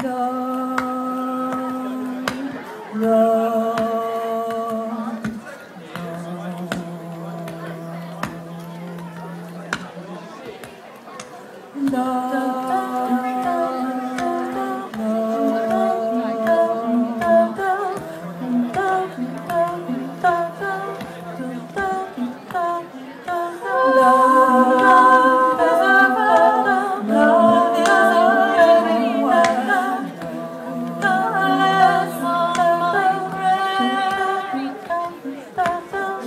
No. no. no.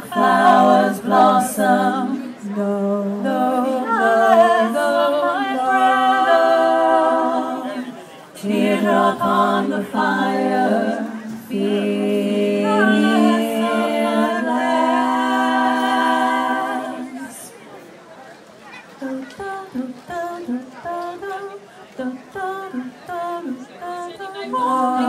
flowers blossom. No, no, no, no, no. teardrop on the fire, Oh.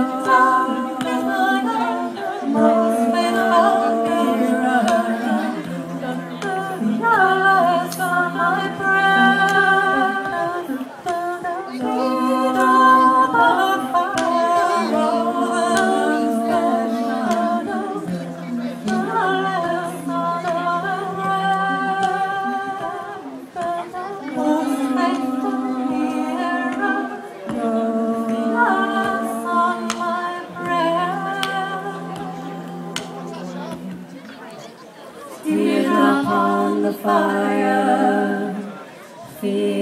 Fear upon the fire. Fear